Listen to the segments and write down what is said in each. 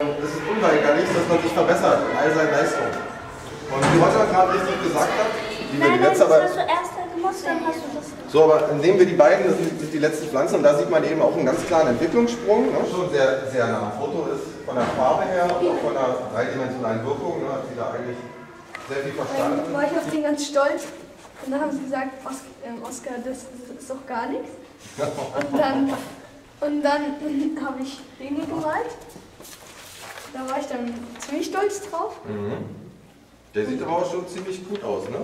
Es ist unweigerlich, dass man sich verbessert in all seinen Leistungen. Und wie Roger gerade richtig gesagt hat, die wir die letzte, aber, dann so, aber indem wir die beiden, das sind sind die letzten Pflanzen, und da sieht man eben auch einen ganz klaren Entwicklungssprung, ne? schon sehr, sehr nah am Foto ist von der Farbe her und auch von der dreidimensionalen Wirkung, ne? hat sie da eigentlich sehr viel Dann verstanden. war ich auf den ganz stolz. Und dann haben sie gesagt, Os ähm, Oscar, das, ist doch gar nichts. Und dann, und dann habe ich den hier gemalt. Ich dann ziemlich stolz drauf. Mhm. Der sieht aber auch schon ziemlich gut aus, ne?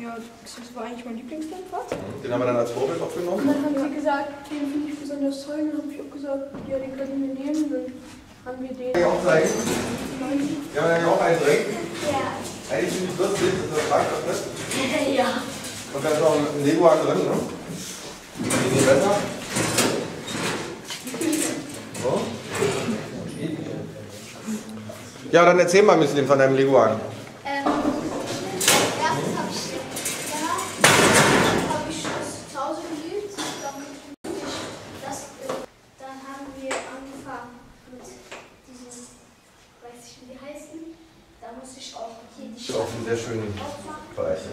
Ja, das war eigentlich mein Lieblingsland fast. Den haben wir dann als Vorbild auch Und genommen. dann haben sie gesagt, den finde ich besonders toll. Dann habe ich auch gesagt, ja, den können wir nehmen. Dann haben wir den. Kann ich auch zeigen? Wir haben ja auch einen drin. Ja. Eigentlich ziemlich lustig, das ist das das nicht? ja. Und da ist auch ein Leguan drin, ne? Die besser? Ja, dann erzähl mal ein bisschen von deinem Leguan. Ähm, erst habe ich ja, habe ich das zu Hause geliebt, dann das, dann haben wir angefangen mit diesen, weiß ich wie die heißen, da muss ich auch hier die Ist auch ein sehr schönen aufmachen. Bereiche.